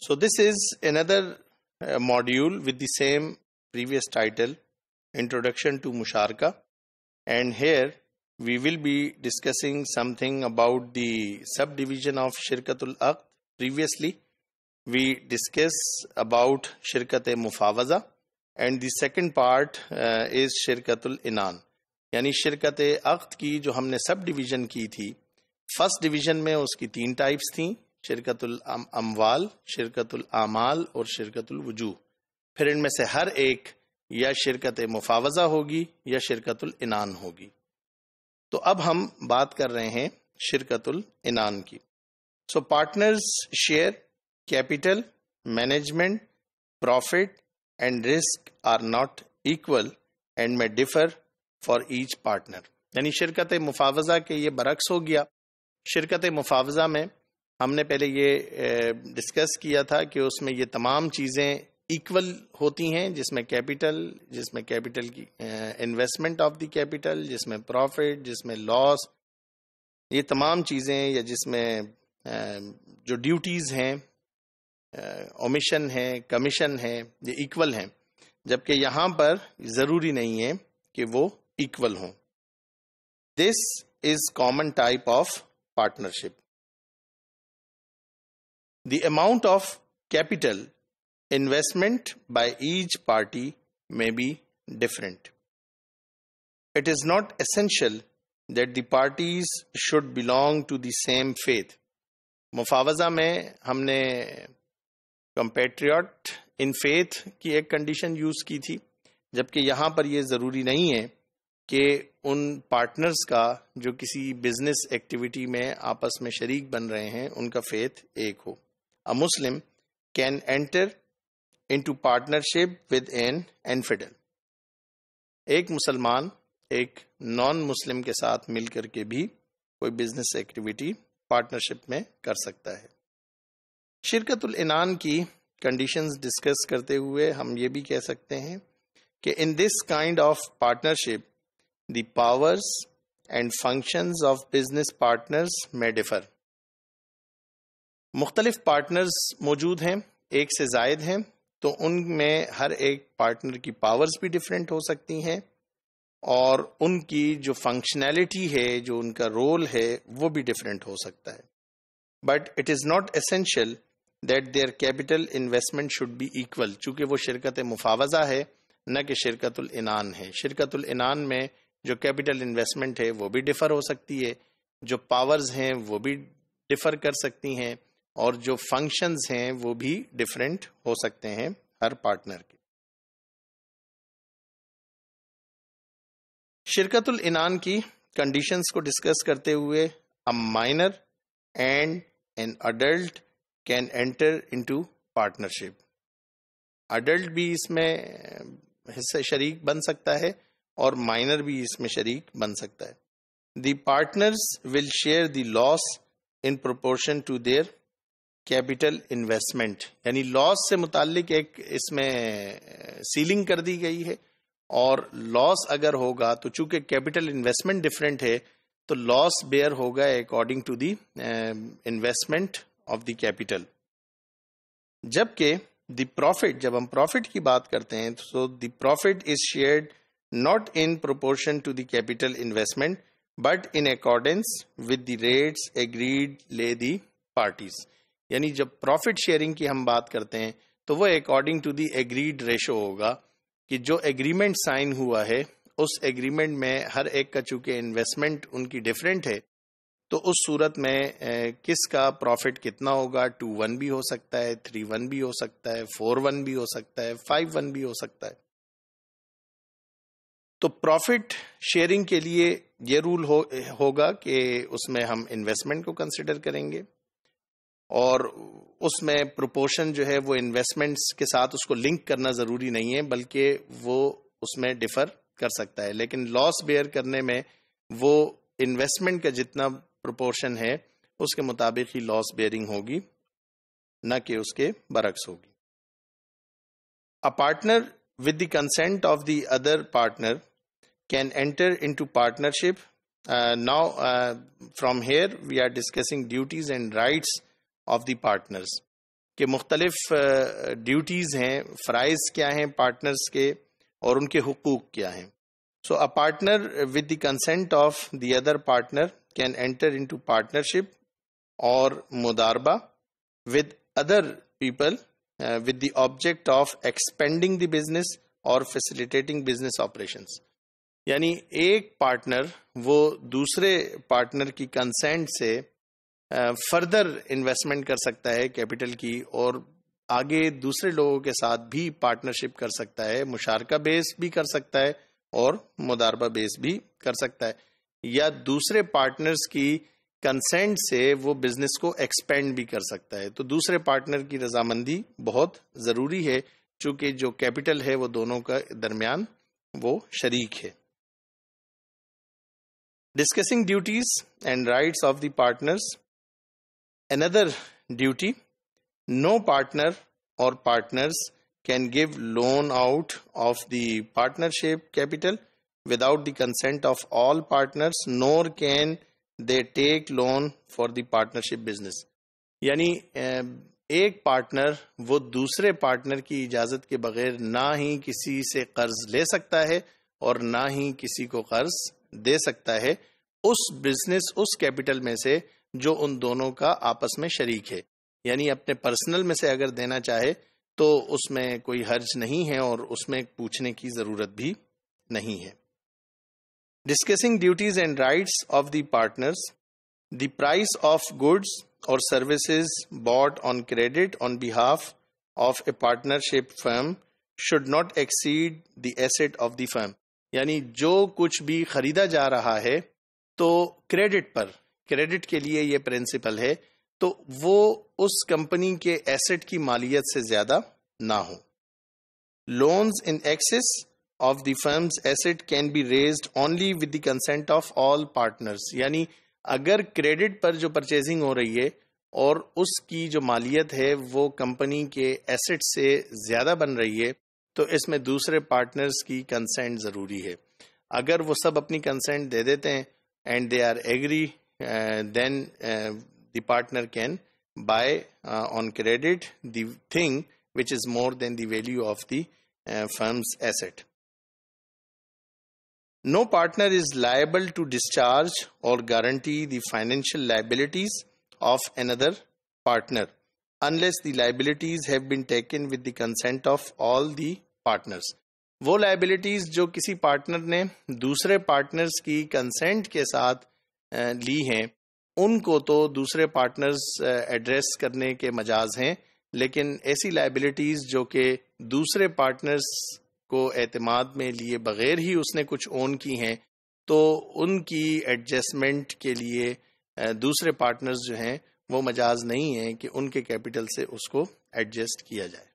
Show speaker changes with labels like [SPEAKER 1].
[SPEAKER 1] So this is another uh, module with the same previous title, Introduction to Musharka. And here we will be discussing something about the subdivision of Shirkatul Aqd. Previously, we discussed about Shirkat-e-Mufawaza and the second part uh, is Shirkatul Inan. यानी शिरकत अख्त की जो हमने sub division की थी first division में उसकी तीन टाइप्स थी शिरकतुल अमवाल, शिरकतुल आमाल और शिरकतुल वज़ू। फिर इनमें से हर एक या शिरकत मुफावजा होगी या शिरकतुल इनान होगी। तो अब हम बात कर रहे हैं शिरकतुल इनान की। So partners share capital management profit and risk are not equal and may differ for each partner यानी शिरकत मुफावजा के ये बरक्स हो गया। शिरकत मुफावजा में हमने पहले ये डिस्कस किया था कि उसमें ये तमाम चीज़ें इक्वल होती हैं, जिसमें कैपिटल जिसमें कैपिटल की इन्वेस्टमेंट ऑफ़ द कैपिटल जिसमें प्रॉफिट जिसमें लॉस ये तमाम चीज़ें या जिसमें जो ड्यूटीज़ हैं ओमिशन है कमीशन है, ये इक्वल हैं, जबकि यहाँ पर ज़रूरी नहीं है कि वो इक्वल हों। This is common type of partnership The amount of capital investment by each party may be different. It is not essential that the parties should belong to the same faith. मुफावजा में हमने कंपेट्रियट in faith की एक condition use की थी जबकि यहाँ पर यह ज़रूरी नहीं है कि उन पार्टनर्स का जो किसी बिज़नेस एक्टिविटी में आपस में शरीक बन रहे हैं उनका फेथ एक हो a Muslim can enter into partnership with an infidel. एक मुसलमान एक नॉन मुस्लिम के साथ मिलकर के भी कोई बिज़नेस एक्टिविटी पार्टनरशिप में कर सकता है शिरकतुल इनान की कंडीशंस डिस्कस करते हुए हम ये भी कह सकते हैं कि in this kind of partnership the powers and functions of business partners में डिफर मुख्तलिफ़ पार्टनर्स मौजूद हैं, एक से जायद हैं तो उनमें हर एक पार्टनर की पावर्स भी डिफरेंट हो सकती हैं और उनकी जो फंक्शनैलिटी है, जो उनका रोल है, वो भी डिफरेंट हो सकता है। But it is not essential that their capital investment should be equal चूँकि वो शिरकत मुफावजा है, न कि शिरकतुल इनान है। शिरकतुल इनान में जो कैपिटल इन्वेस्टमेंट है, वो भी डिफर हो सकती है, जो पावर्स हैं, वो भी डिफर कर सकती हैं। और जो फ़ंक्शंस हैं, वो भी डिफरेंट हो सकते हैं हर पार्टनर के। शिरकतुल इनान की कंडीशंस को डिस्कस करते हुए a minor and an adult can enter into partnership adult भी इसमें, हिस्से, शरीक बन सकता है और माइनर भी इसमें शरीक बन सकता है। Will share the loss in proportion to their capital investment, यानी लॉस से मुतालिक एक इसमें, सीलिंग कर दी गई है। और लॉस अगर होगा तो चूँकि कैपिटल इन्वेस्टमेंट डिफरेंट है तो लॉस बेयर होगा according to the investment of the capital जबकि द प्रॉफिट जब हम प्रॉफिट की बात करते हैं तो the profit is shared not in proportion to the capital investment but in accordance with the rates agreed ले दी पार्टीज़ यानी जब प्रॉफिट शेयरिंग की हम बात करते हैं तो वो according to the agreed ratio होगा कि जो एग्रीमेंट साइन हुआ है उस एग्रीमेंट में हर एक का चूँकि इन्वेस्टमेंट उनकी डिफरेंट है तो उस सूरत में किसका प्रॉफिट कितना होगा? टू वन भी हो सकता है थ्री वन भी हो सकता है फोर वन भी हो सकता है फाइव वन भी हो सकता है। तो प्रॉफिट शेयरिंग के लिए ये रूल हो, होगा कि उसमें हम इन्वेस्टमेंट को कंसिडर करेंगे। और उसमें प्रोपोर्शन जो है वो इन्वेस्टमेंट्स के साथ उसको लिंक करना ज़रूरी नहीं है, बल्कि वो उसमें डिफर कर सकता है। लेकिन लॉस बेयर करने में वो इन्वेस्टमेंट का जितना प्रोपोर्शन है, उसके मुताबिक ही लॉस बेयरिंग होगी, न कि उसके बरक्स होगी। A partner with the consent of the other partner can enter into partnership now from here we are discussing duties and rights of the partners. कि मुख्तलिफ़ ड्यूटीज़ हैं फ़राइज़ क्या हैं पार्टनर्स के, और उनके हकूक़ क्या हैं so a partner with the consent of the other partner can enter into partnership और मुदारबा with other people with the object of expending the business और फैसिलिटेटिंग बिज़नेस ऑपरेशंस यानी एक पार्टनर वो दूसरे पार्टनर की कंसेंट से फर्दर इन्वेस्टमेंट कर सकता है कैपिटल की और आगे दूसरे लोगों के साथ भी पार्टनरशिप कर सकता है, मुशारका बेस भी कर सकता है और मुदारबा बेस भी कर सकता है। या दूसरे पार्टनर्स की कंसेंट से वो बिज़नेस को एक्सपेंड भी कर सकता है। तो दूसरे पार्टनर की रजामंदी बहुत ज़रूरी है, चूँकि जो कैपिटल है वो दोनों का दरमियान वो शरीक है। Discussing duties and rights of the partners Another duty, no partner or partners can give loan out of the partnership capital without the consent of all partners nor can they take loan for the partnership business यानी एक partner वो दूसरे partner की इजाज़त के बगैर ना ही किसी से कर्ज ले सकता है और ना ही किसी को कर्ज दे सकता है उस बिज़नेस उस कैपिटल में से जो उन दोनों का आपस में शरीक है। यानी अपने पर्सनल में से अगर देना चाहे तो उसमें कोई हर्ज नहीं है और उसमें पूछने की ज़रूरत भी नहीं है। Discussing duties and rights of the partners the price of goods और services bought on credit on behalf of a partnership firm should not exceed the asset of the firm यानी जो कुछ भी खरीदा जा रहा है तो क्रेडिट पर क्रेडिट के लिए ये प्रिंसिपल है तो वो उस कंपनी के एसेट की मालियत से ज़्यादा ना हो। Loans in excess of the firm's asset can be raised only with the consent of all partners यानी अगर क्रेडिट पर जो परचेजिंग हो रही है और उसकी जो मालियत है वो कंपनी के एसेट से ज़्यादा बन रही है तो इसमें दूसरे पार्टनर्स की कंसेंट ज़रूरी है। अगर वो सब अपनी कंसेंट दे देते हैं and they are agree then uh, the partner can buy uh, on credit the thing which is more than the value of the firm's asset. No partner is liable to discharge or guarantee the financial liabilities of another partner unless the liabilities have been taken with the consent of all the partners. वो liabilities जो किसी partner ने दूसरे partners की consent के साथ ली हैं। उनको तो दूसरे पार्टनर्स एड्रेस करने के मजाज हैं, लेकिन ऐसी लाइबिलिटीज जो कि दूसरे पार्टनर्स को एतमाद में लिए बगैर ही उसने कुछ ओन की हैं तो उनकी एडजस्टमेंट के लिए दूसरे पार्टनर्स जो हैं, वो मजाज नहीं है कि उनके कैपिटल से उसको एडजस्ट किया जाए।